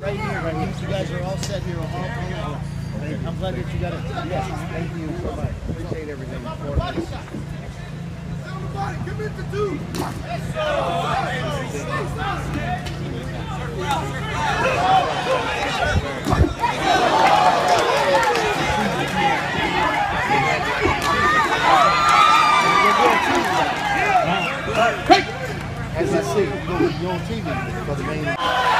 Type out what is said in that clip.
Right here, right here. You guys are all set here all I'm glad that you got it. Yes, thank you so much. Appreciate everything. Everybody, commit to two. As I see, you on TV for the main.